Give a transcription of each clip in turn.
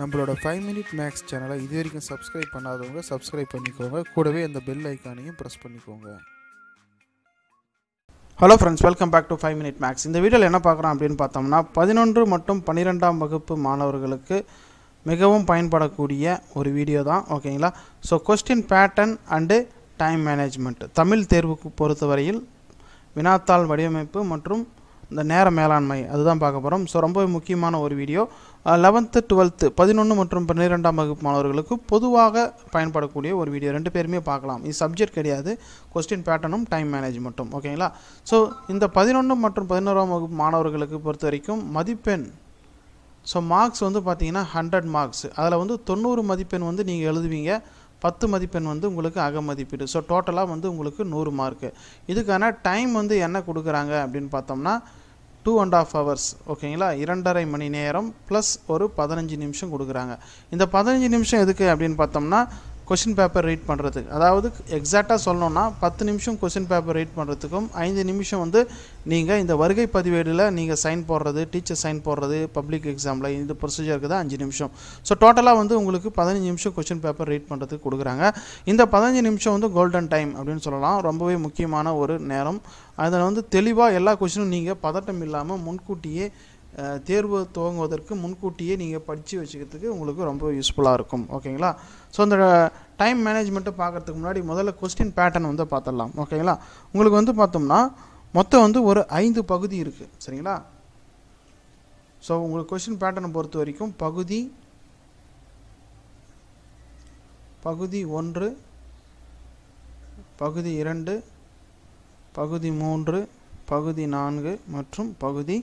நம்மளோட five minute maths சேனலை இது வரைக்கும் சப்ஸ்கிரைப் பண்ணாதவங்க சப்ஸ்கிரைப் பண்ணிக்கோங்க. கூடவே அந்த பெல் ஐக்கானையும் ப்ரெஸ் பண்ணிக்கோங்க. Hello friends welcome back to five minute max இந்த வீடியோவில் என்ன பார்க்குறோம் அப்படின்னு பார்த்தோம்னா பதினொன்று மற்றும் பன்னிரெண்டாம் வகுப்பு மாணவர்களுக்கு மிகவும் பயன்படக்கூடிய ஒரு வீடியோ தான் ஓகேங்களா so question pattern and time management Tamil தேர்வுக்கு பொறுத்தவரையில் வினாத்தாள் வடிவமைப்பு மற்றும் இந்த நேர மேலாண்மை அதுதான் பார்க்க போகிறோம் ஸோ ரொம்ப முக்கியமான ஒரு வீடியோ. லெவன்த்து டுவெல்த்து பதினொன்று மற்றும் பன்னிரெண்டாம் வகுப்பு மாணவர்களுக்கு பொதுவாக பயன்படக்கூடிய ஒரு வீடியோ. ரெண்டு பேருமே பார்க்கலாம். இது சப்ஜெக்ட் கிடையாது. கொஸ்டின் பேட்டர்னும் டைம் மேனேஜ்மெண்ட்டும் ஓகேங்களா ஸோ இந்த பதினொன்று மற்றும் பதினோராம் வகுப்பு மாணவர்களுக்கு பொறுத்த வரைக்கும் மதிப்பெண். ஸோ மார்க்ஸ் வந்து பார்த்தீங்கன்னா ஹண்ட்ரட் மார்க்ஸ் அதில் வந்து தொண்ணூறு மதிப்பெண் வந்து நீங்கள் எழுதுவீங்க. பத்து மதிப்பெண் வந்து உங்களுக்கு அக மதிப்பீடு ஸோ டோட்டலாக வந்து உங்களுக்கு நூறு மார்க்கு இதுக்கான டைம் வந்து என்ன கொடுக்குறாங்க அப்படின்னு பார்த்தோம்னா டூ அண்ட் ஆஃப் ஹவர்ஸ் ஓகேங்களா இரண்டரை மணி நேரம் ப்ளஸ் ஒரு பதினஞ்சு நிமிஷம் கொடுக்குறாங்க. இந்த பதினஞ்சு நிமிஷம் எதுக்கு அப்படின்னு பார்த்தோம்னா கொஷின் பேப்பர் ரீட் பண்ணுறதுக்கு அதாவது எக்ஸாக்டாக சொல்லணும்னா பத்து நிமிஷம் கொஷின் பேப்பர் ரீட் பண்ணுறதுக்கும் ஐந்து நிமிஷம் வந்து நீங்கள் இந்த வருகை பதிவேடில் நீங்கள் சைன் போடுறது டீச்சர் சைன் போடுறது பப்ளிக் எக்ஸாமில் இந்த ப்ரொசீஜருக்கு தான் அஞ்சு நிமிஷம். ஸோ டோட்டலாக வந்து உங்களுக்கு பதினஞ்சு நிமிஷம் கொஷின் பேப்பர் ரீட் பண்ணுறதுக்கு கொடுக்குறாங்க. இந்த பதினஞ்சு நிமிஷம் வந்து கோல்டன் டைம் அப்படின்னு சொல்லலாம். ரொம்பவே முக்கியமான ஒரு நேரம். அதில் வந்து தெளிவாக எல்லா கொஷினும் நீங்கள் பதட்டம் இல்லாமல் முன்கூட்டியே தேர்வு துவங்குவதற்கு முன்கூட்டியே நீங்கள் படித்து வச்சுக்கிறதுக்கு உங்களுக்கு ரொம்ப யூஸ்ஃபுல்லாக இருக்கும். ஓகேங்களா ஸோ அந்த டைம் மேனேஜ்மெண்ட்டை பார்க்கறதுக்கு முன்னாடி முதல்ல கொஸ்டின் பேட்டர்ன் வந்து பார்த்துடலாம். ஓகேங்களா உங்களுக்கு வந்து பார்த்தோம்னா மொத்தம் வந்து ஒரு ஐந்து பகுதி இருக்குது சரிங்களா? ஸோ உங்களுக்கு கொஸ்டின் பேட்டர்னை பொறுத்த வரைக்கும் பகுதி பகுதி ஒன்று பகுதி இரண்டு பகுதி மூன்று பகுதி நான்கு மற்றும் பகுதி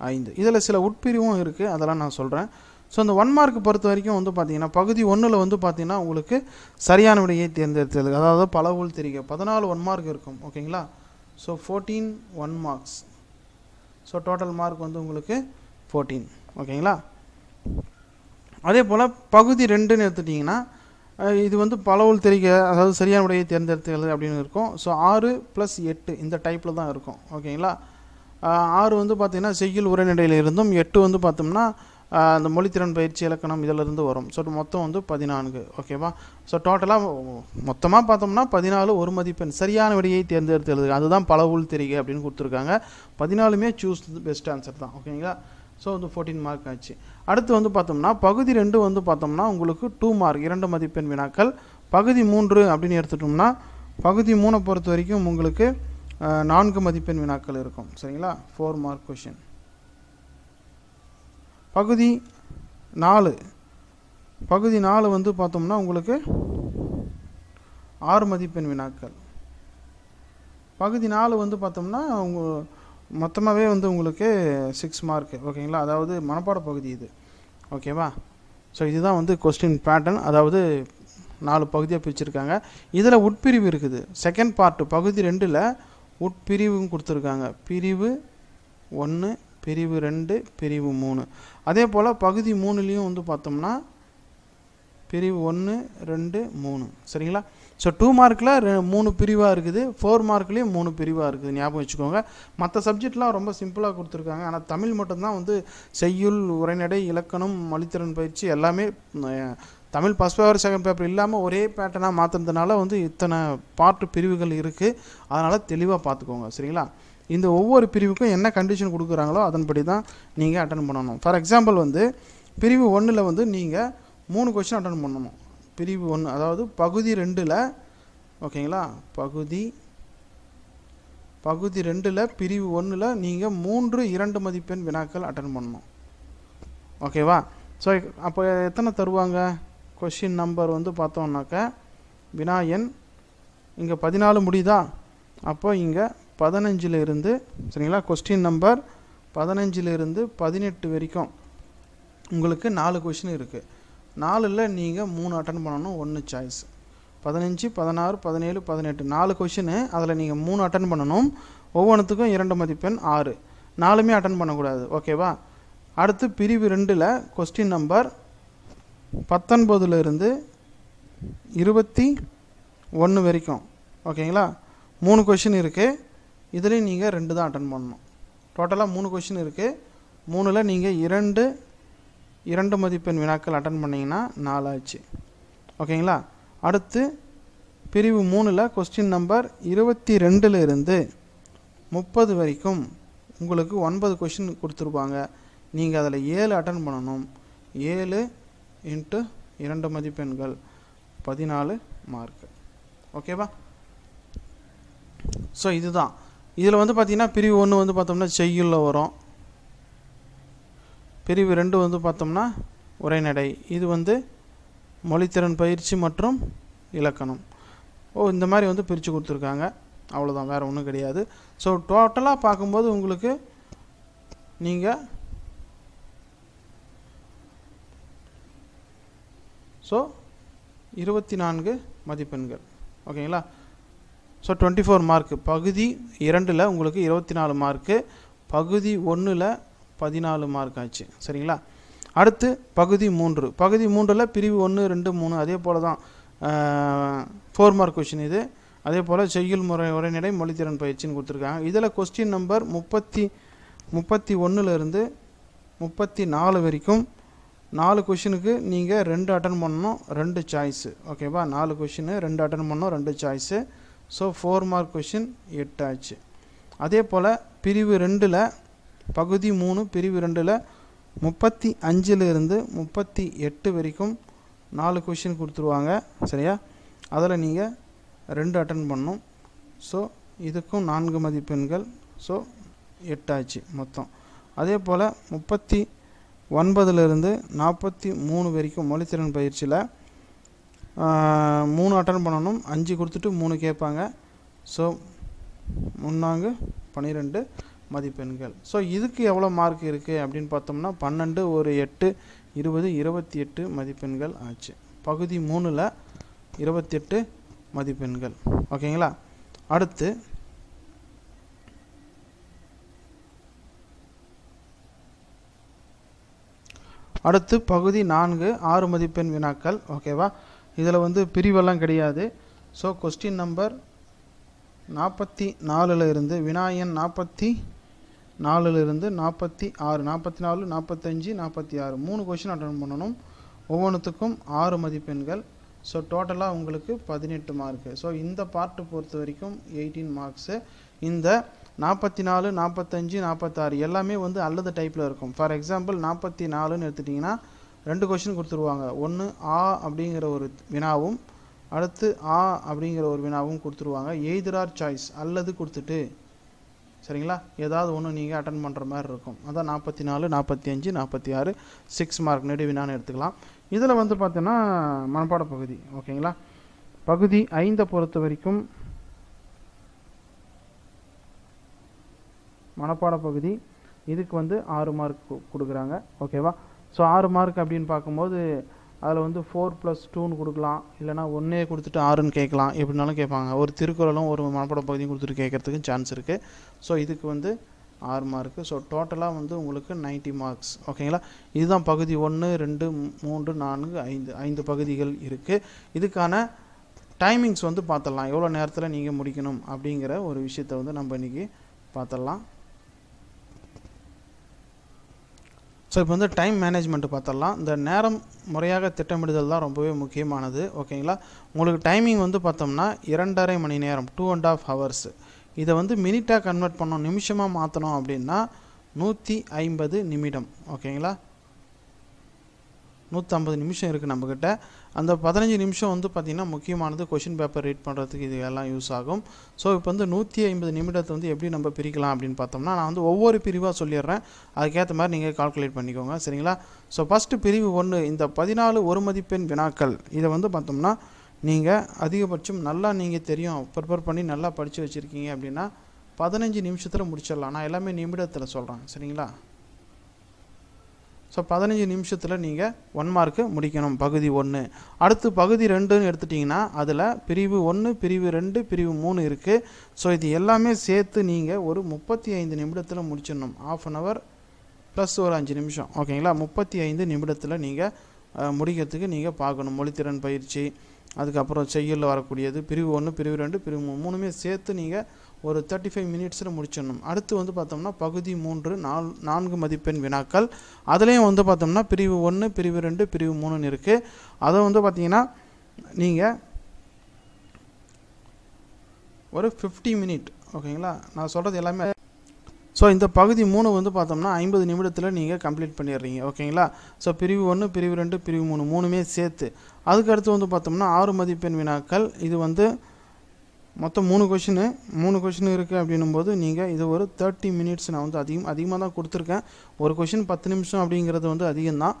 ஐந்து. இதில் சில உட்பிரிவும் இருக்குது அதெல்லாம் நான் சொல்கிறேன் ஸோ அந்த ஒன் மார்க் பொறுத்த வரைக்கும் வந்து பார்த்தீங்கன்னா பகுதி ஒன்றில் வந்து பார்த்தீங்கன்னா உங்களுக்கு சரியான விடையை தேர்ந்தெடுத்தது. அதாவது பலவுள் தெரிக. பதினாலு ஒன் மார்க் இருக்கும் ஓகேங்களா so fourteen one marks so total mark வந்து உங்களுக்கு ஃபோர்டீன் ஓகேங்களா அதே போல் பகுதி ரெண்டுன்னு எடுத்துட்டிங்கன்னா இது வந்து பலவுள் தெரிக அதாவது சரியான விடையை தேர்ந்தெடுத்துகிறது அப்படின்னு இருக்கும். ஸோ ஆறு ப்ளஸ் எட்டு இந்த டைப்பில் தான் இருக்கும் ஓகேங்களா ஆறு வந்து பார்த்திங்கன்னா செய்யுள் உரைநடையில் இருந்தும் எட்டு வந்து பார்த்தோம்னா அந்த மொழித்திறன் பயிற்சி இலக்கணம் இதிலிருந்து வரும். ஸோ மொத்தம் வந்து பதினான்கு ஓகேவா ஸோ டோட்டலாக மொத்தமாக பார்த்தோம்னா பதினாலு ஒரு மதிப்பெண் சரியான விடையை எழுது அதுதான் பல உள் தெரிக அப்படின்னு கொடுத்துருக்காங்க. பதினாலுமே சூஸ் பெஸ்ட் ஆன்சர் தான் ஓகேங்களா ஸோ வந்து ஃபோர்டீன் மார்க் ஆச்சு. அடுத்து வந்து பார்த்தோம்னா பகுதி ரெண்டு வந்து பார்த்தோம்னா உங்களுக்கு டூ மார்க் இரண்டு மதிப்பெண் வினாக்கள். பகுதி மூன்று அப்படின்னு எடுத்துட்டோம்னா பகுதி மூணை பொறுத்த வரைக்கும் உங்களுக்கு நான்கு மதிப்பெண் வினாக்கள் இருக்கும். சரிங்களா? ஃபோர் மார்க் கொஷின் பகுதி நாலு. பகுதி நாலு வந்து பார்த்தோம்னா உங்களுக்கு ஆறு மதிப்பெண் வினாக்கள். பகுதி நாலு வந்து பார்த்தோம்னா உங்க மொத்தமாகவே வந்து உங்களுக்கு சிக்ஸ் மார்க்கு ஓகேங்களா? அதாவது மனப்பாட பகுதி இது. ஓகேவா? ஸோ இதுதான் வந்து கொஸ்டின் பேட்டர்ன் அதாவது நாலு பகுதியாக பிரிச்சிருக்காங்க. இதில் உட்பிரிவு இருக்குது. செகண்ட் பார்ட்டு பகுதி ரெண்டில் உட்பிரிவும் கொடுத்துருக்காங்க. பிரிவு ஒன்று பிரிவு ரெண்டு பிரிவு மூணு. அதே போல் பகுதி மூணுலேயும் வந்து பார்த்தோம்னா பிரிவு ஒன்று ரெண்டு மூணு. சரிங்களா? ஸோ டூ மார்க்கில் மூணு பிரிவாக இருக்குது. ஃபோர் மார்க்லேயும் மூணு பிரிவாக இருக்குது. ஞாபகம் வச்சுக்கோங்க. மற்ற சப்ஜெக்ட்லாம் ரொம்ப சிம்பிளாக கொடுத்துருக்காங்க. ஆனால் தமிழ் மட்டும்தான் வந்து செய்யுள் உரைநடை இலக்கணம் மொழித்திறன் பயிற்சி எல்லாமே Tamil first paper second paper இல்லாமல் ஒரே பேட்டர்னாக மாற்றுறதுனால வந்து இத்தனை பாட்டு பிரிவுகள் இருக்குது அதனால் தெளிவாக பார்த்துக்கோங்க சரிங்களா? இந்த ஒவ்வொரு பிரிவுக்கும் என்ன கண்டிஷன் கொடுக்குறாங்களோ அதன்படி தான் நீங்கள் அட்டன் பண்ணணும். ஃபார் எக்ஸாம்பிள் வந்து பிரிவு ஒன்றில் வந்து நீங்கள் மூணு கொஸ்டின் அட்டன் பண்ணணும். பிரிவு ஒன்று அதாவது பகுதி ரெண்டில் ஓகேங்களா? பகுதி பகுதி ரெண்டில் பிரிவு ஒன்றில் நீங்கள் மூன்று இரண்டு மதிப்பெண் வினாக்கள் அட்டன் பண்ணணும். ஓகேவா? ஸோ அப்போ எத்தனை தருவாங்க? கொஷின் நம்பர் வந்து பார்த்தோம்னாக்க வினா எண் இங்கே பதினாலு முடியுதா? அப்போ இங்கே பதினஞ்சில் இருந்து சரிங்களா? கொஸ்டின் நம்பர் பதினஞ்சிலிருந்து பதினெட்டு வரைக்கும் உங்களுக்கு நாலு கொஷின் இருக்குது நாலில் நீங்கள் மூணு அட்டன் பண்ணணும் ஒன்று சாய்ஸ் பதினஞ்சு பதினாறு பதினேழு பதினெட்டு. நாலு கொஷினு அதில் நீங்கள் மூணு அட்டன் பண்ணணும். ஒவ்வொன்றுத்துக்கும் இரண்டு மதிப்பெண் ஆறு. நாலுமே அட்டன் பண்ணக்கூடாது. ஓகேவா அடுத்து பிரிவு ரெண்டில் கொஸ்டின் நம்பர் பத்தொன்பதுலேருந்து இருபத்தி ஒன்று வரைக்கும். ஓகேங்களா? மூணு கொஷின் இருக்குது இதுலேயும் நீங்கள் ரெண்டு தான் அட்டன் பண்ணணும். டோட்டலாக மூணு கொஷின் இருக்குது மூணில் நீங்கள் இரண்டு இரண்டு மதிப்பெண் வினாக்கள் அட்டன் பண்ணிங்கன்னா நாலாச்சு. ஓகேங்களா? அடுத்து பிரிவு மூணில் கொஸ்டின் நம்பர் இருபத்தி ரெண்டுலேருந்து முப்பது வரைக்கும் உங்களுக்கு ஒன்பது கொஷின் கொடுத்துருப்பாங்க. நீங்கள் அதில் ஏழு அட்டன் பண்ணணும். ஏழு இன்ட்டு இரண்டு மதிப்பெண்கள் பதினாலு மார்க் ஓகேவா ஸோ இதுதான். இதில் வந்து பார்த்தீங்கன்னா பிரிவு ஒன்று வந்து பார்த்தோம்னா செய்யுள்ள வரும். பிரிவு ரெண்டு வந்து பார்த்தோம்னா உரைநடை. இது வந்து மொழித்திறன் பயிற்சி மற்றும் இலக்கணம். ஓ இந்த மாதிரி வந்து பிரித்து கொடுத்துருக்காங்க. அவ்வளோதான் வேறு ஒன்றும் கிடையாது. ஸோ டோட்டலாக பார்க்கும்போது உங்களுக்கு நீங்கள் ஸோ இருபத்தி நான்கு மதிப்பெண்கள். ஓகேங்களா ஸோ டுவெண்ட்டி ஃபோர் மார்க்கு பகுதி இரண்டில் உங்களுக்கு இருபத்தி நாலு மார்க்கு பகுதி ஒன்றில் பதினாலு மார்க் ஆச்சு. சரிங்களா? அடுத்து பகுதி மூன்று. பகுதி மூன்றில் பிரிவு ஒன்று ரெண்டு மூணு அதே போல் தான் ஃபோர் மார்க் கொஷின் இது. அதே போல் செய்யுள் முறை உரைநடை மொழித்திறன் பயிற்சின்னு கொடுத்துருக்காங்க. இதில் கொஸ்டின் நம்பர் முப்பத்தி முப்பத்தி ஒன்றுலேருந்து முப்பத்தி நாலு வரைக்கும் நாலு கொஷினுக்கு நீங்கள் ரெண்டு அட்டன் பண்ணணும் ரெண்டு சாய்ஸு ஓகேவா நாலு கொஷினு ரெண்டு அட்டன் பண்ணணும் ரெண்டு choice so four mark question எட்டு ஆச்சு. அதே போல் பிரிவு ரெண்டில் பகுதி மூணு பிரிவு ரெண்டில் முப்பத்தி அஞ்சிலிருந்து முப்பத்தி எட்டு வரைக்கும் நாலு கொஷின் கொடுத்துருவாங்க. சரியா? அதில் நீங்கள் ரெண்டு அட்டன் பண்ணணும். ஸோ இதுக்கும் நான்கு மதிப்பெண்கள். ஸோ எட்டாச்சு மொத்தம். அதே போல் முப்பத்தி ஒன்பதுலேருந்து நாற்பத்தி மூணு வரைக்கும் மொழித்திறன் பயிற்சியில் மூணு அட்டன் பண்ணணும் அஞ்சு கொடுத்துட்டு மூணு கேட்பாங்க. ஸோ முன்னாங்கு பன்னிரெண்டு மதிப்பெண்கள். ஸோ இதுக்கு எவ்வளோ மார்க் இருக்குது அப்படின்னு பார்த்தோம்னா பன்னெண்டு ஒரு எட்டு இருபது இருபத்தி எட்டு மதிப்பெண்கள் ஆச்சு. பகுதி மூணில் இருபத்தெட்டு மதிப்பெண்கள். ஓகேங்களா அடுத்து அடுத்து பகுதி நான்கு ஆறு மதிப்பெண் வினாக்கள். ஓகேவா இதில் வந்து பிரிவெல்லாம் கிடையாது. ஸோ கொஸ்டின் நம்பர் நாற்பத்தி நாலில் இருந்து வினாயன் நாற்பத்தி நாலுலேருந்து நாற்பத்தி ஆறு நாற்பத்தி நாலு நாற்பத்தஞ்சு நாற்பத்தி ஆறு மூணு கொஷின் அட்டன் பண்ணணும். ஒவ்வொன்றுத்துக்கும் ஆறு மதிப்பெண்கள். ஸோ டோட்டலாக உங்களுக்கு பதினெட்டு மார்க்கு ஸோ இந்த பார்ட்டு பொறுத்த வரைக்கும் எயிட்டீன் மார்க்ஸு இந்த நாற்பத்தி நாலு நாற்பத்தஞ்சு நாற்பத்தாறு எல்லாமே வந்து அல்லது டைப்பில் இருக்கும். ஃபார் எக்ஸாம்பிள் நாற்பத்தி நாலுன்னு எடுத்துட்டிங்கன்னா ரெண்டு கொஷின் கொடுத்துருவாங்க. ஒன்று ஆ அப்படிங்கிற ஒரு வினாவும் அடுத்து ஆ அப்படிங்கிற ஒரு வினாவும் கொடுத்துருவாங்க. எய்தரார் சாய்ஸ் அல்லது கொடுத்துட்டு சரிங்களா? ஏதாவது ஒன்று நீங்கள் அட்டன் பண்ணுற மாதிரி இருக்கும். அதான் நாற்பத்தி நாலு நாற்பத்தி அஞ்சு நாற்பத்தி ஆறு சிக்ஸ் மார்க் நெடு வினான்னு எடுத்துக்கலாம். இதில் வந்து பார்த்தீங்கன்னா மனப்பாட பகுதி ஓகேங்களா பகுதி ஐந்தை பொறுத்த வரைக்கும் மனப்பாட பகுதி. இதுக்கு வந்து ஆறு மார்க் கொடுக்குறாங்க. ஓகேவா ஸோ ஆறு மார்க் அப்படின்னு பார்க்கும்போது அதில் வந்து ஃபோர் ப்ளஸ் டூன்னு கொடுக்கலாம். இல்லைனா ஒன்றே கொடுத்துட்டு ஆறுன்னு கேட்கலாம். எப்படினாலும் கேட்பாங்க. ஒரு திருக்குறளும் ஒரு மனப்பாட பகுதியும் கொடுத்துட்டு கேட்கறதுக்கு சான்ஸ் இருக்குது ஸோ இதுக்கு வந்து ஆறு மார்க்கு ஸோ டோட்டலாக வந்து உங்களுக்கு 90 மார்க்ஸ் ஓகேங்களா இதுதான் பகுதி ஒன்று ரெண்டு மூன்று நான்கு ஐந்து. ஐந்து பகுதிகள் இருக்குது இதுக்கான டைமிங்ஸ் வந்து பார்த்துடலாம். எவ்வளோ நேரத்தில் நீங்கள் முடிக்கணும் அப்படிங்கிற ஒரு விஷயத்தை வந்து நம்ம இன்றைக்கி பார்த்துடலாம். ஸோ இப்போ வந்து டைம் மேனேஜ்மெண்ட் பார்த்துடலாம். இந்த நேரம் முறையாக திட்டமிடுதல் தான் ரொம்பவே முக்கியமானது. ஓகேங்களா உங்களுக்கு டைமிங் வந்து பார்த்தோம்னா இரண்டரை மணி நேரம் டூ அண்ட் ஆஃப் ஹவர்ஸ் இதை வந்து மினிட்டாக கன்வெர்ட் பண்ணோம் நிமிஷமாக மாற்றணும் அப்படின்னா நூற்றி ஐம்பது நிமிடம். ஓகேங்களா நூற்றம்பது நிமிஷம் இருக்குது நம்மக்கிட்ட அந்த பதினஞ்சு நிமிஷம் வந்து பார்த்திங்கன்னா முக்கியமானது கொஷின் பேப்பர் ரீட் பண்ணுறதுக்கு இது எல்லாம் யூஸ் ஆகும். ஸோ இப்போ வந்து நூற்றி ஐம்பது நிமிடத்தை வந்து எப்படி நம்ம பிரிக்கலாம் அப்படின்னு பார்த்தோம்னா நான் வந்து ஒவ்வொரு பிரிவாக சொல்லிடுறேன். அதுக்கேற்ற மாதிரி நீங்கள் கால்குலேட் பண்ணிக்கோங்க. சரிங்களா? ஸோ ஃபஸ்ட்டு பிரிவு ஒன்று இந்த பதினாலு ஒரு மதிப்பெண் வினாக்கள். இதை வந்து பார்த்தோம்னா நீங்கள் அதிகபட்சம் நல்லா நீங்கள் தெரியும் ப்ரிப்பேர் பண்ணி நல்லா படித்து வச்சுருக்கீங்க அப்படின்னா பதினஞ்சு நிமிஷத்தில் முடிச்சிடலாம். நான் எல்லாமே நிமிடத்தில் சொல்கிறேன் சரிங்களா? ஸோ பதினஞ்சு நிமிஷத்தில் நீங்கள் ஒன் மார்க்கு முடிக்கணும் பகுதி ஒன்று அடுத்து பகுதி ரெண்டுன்னு எடுத்துட்டிங்கன்னா அதில் பிரிவு ஒன்று பிரிவு ரெண்டு பிரிவு மூணு இருக்குது ஸோ இது எல்லாமே சேர்த்து நீங்கள் ஒரு முப்பத்தி ஐந்து நிமிடத்தில் முடிச்சிடணும். ஆஃப் அன் ஹவர் ப்ளஸ் ஒரு அஞ்சு நிமிஷம். ஓகேங்களா முப்பத்தி ஐந்து நிமிடத்தில் நீங்கள் முடிக்கிறதுக்கு நீங்கள் பார்க்கணும். மொழித்திறன் பயிற்சி அதுக்கப்புறம் செய்யலில் வரக்கூடியது பிரிவு ஒன்று பிரிவு ரெண்டு பிரிவு மூணு மூணுமே சேர்த்து நீங்கள் ஒரு தேர்ட்டி ஃபைவ் மினிட்ஸில் முடிச்சிடணும். அடுத்து வந்து பார்த்தோம்னா பகுதி மூன்று நால் நான்கு மதிப்பெண் வினாக்கள். அதுலேயும் வந்து பார்த்தோம்னா பிரிவு ஒன்று பிரிவு ரெண்டு பிரிவு மூணுன்னு இருக்குது அதை வந்து பார்த்தீங்கன்னா நீங்கள் ஒரு ஃபிஃப்டி மினிட் ஓகேங்களா? நான் சொல்கிறது எல்லாமே ஸோ இந்த பகுதி மூணு வந்து பார்த்தோம்னா ஐம்பது நிமிடத்தில் நீங்கள் கம்ப்ளீட் பண்ணிடுறீங்க ஓகேங்களா? ஸோ பிரிவு ஒன்று பிரிவு ரெண்டு பிரிவு மூணு மூணுமே சேர்த்து. அதுக்கடுத்து வந்து பார்த்தோம்னா ஆறு மதிப்பெண் வினாக்கள். இது வந்து மொத்தம் மூணு கொஷினு மூணு கொஷின் இருக்குது அப்படின்னும் போது நீங்கள் இது ஒரு தேர்ட்டி மினிட்ஸ் நான் வந்து அதிகம் அதிகமாக தான் கொடுத்துருக்கேன். ஒரு கொஷின் பத்து நிமிஷம் அப்படிங்கிறது வந்து அதிகம்தான்.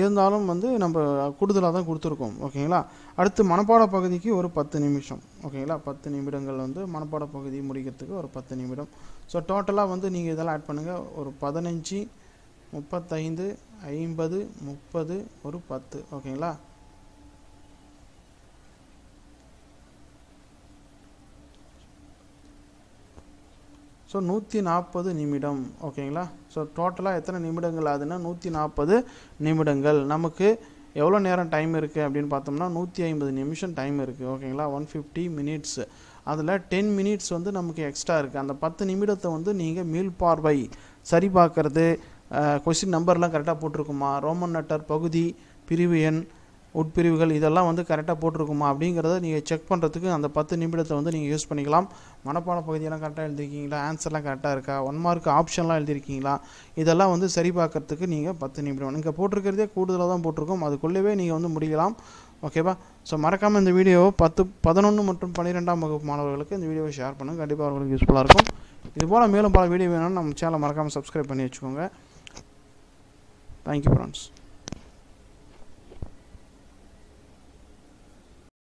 இருந்தாலும் வந்து நம்ம கூடுதலாக தான் கொடுத்துருக்கோம். ஓகேங்களா? அடுத்து மனப்பாட பகுதிக்கு ஒரு பத்து நிமிஷம். ஓகேங்களா? பத்து நிமிடங்கள் வந்து மனப்பாட பகுதி முடிக்கிறதுக்கு ஒரு பத்து நிமிடம். ஸோ டோட்டலாக வந்து நீங்கள் இதெல்லாம் ஆட் பண்ணுங்கள் ஒரு பதினஞ்சு முப்பத்தைந்து ஐம்பது முப்பது ஒரு பத்து. ஓகேங்களா? ஸோ நூற்றி நாற்பது நிமிடம் ஓகேங்களா? ஸோ டோட்டலாக எத்தனை நிமிடங்கள் ஆகுதுன்னா நூற்றி நாற்பது நிமிடங்கள். நமக்கு எவ்வளோ நேரம் டைம் இருக்குது அப்படின்னு பார்த்தோம்னா நூற்றி ஐம்பது நிமிஷம் டைம் இருக்குது ஓகேங்களா? ஒன் ஃபிஃப்டி மினிட்ஸ் அதில் டென் மினிட்ஸ் வந்து நமக்கு எக்ஸ்ட்ரா இருக்குது அந்த பத்து நிமிடத்தை வந்து நீங்கள் மீள் பார்வை சரி பார்க்கறது கொஸ்டின் நம்பர்லாம் கரெக்டாக போட்டிருக்குமா? ரோமன் நட்டர் பகுதி பிரிவு எண் உட்பிரிவுகள் இதெல்லாம் வந்து கரெக்டாக போட்டிருக்குமா அப்படிங்கிறத நீங்கள் செக் பண்ணுறதுக்கு அந்த பத்து நிமிடத்தை வந்து நீங்கள் யூஸ் பண்ணிக்கலாம். மனப்பாட பகுதியெல்லாம் கரெக்டாக எழுதிருக்கீங்களா? ஆன்சர்லாம் கரெக்டாக இருக்கா? ஒன் மார்க் ஆப்ஷன்லாம் எழுதிருக்கீங்களா? இதெல்லாம் வந்து சரி பார்க்கறதுக்கு நீங்கள் பத்து நிமிடம். இங்கே போட்டிருக்கிறதே கூடுதலாக தான் போட்டிருக்கோம். அதுக்குள்ளேயே நீங்கள் வந்து முடிக்கலாம். ஓகேவா ஸோ மறக்காமல் இந்த வீடியோவை பத்து பதினொன்று மற்றும் பன்னிரெண்டாம் வகுப்பு மாணவர்களுக்கு இந்த வீடியோவை ஷேர் பண்ணுங்கள் கண்டிப்பாக அவர்களுக்கு யூஸ்ஃபுல்லாக இருக்கும். இதுபோல் மேலும் பல வீடியோ வேணும்னு நம்ம சேனலை மறக்காமல் சப்ஸ்கிரைப் பண்ணி வச்சுக்கோங்க. Thank you friends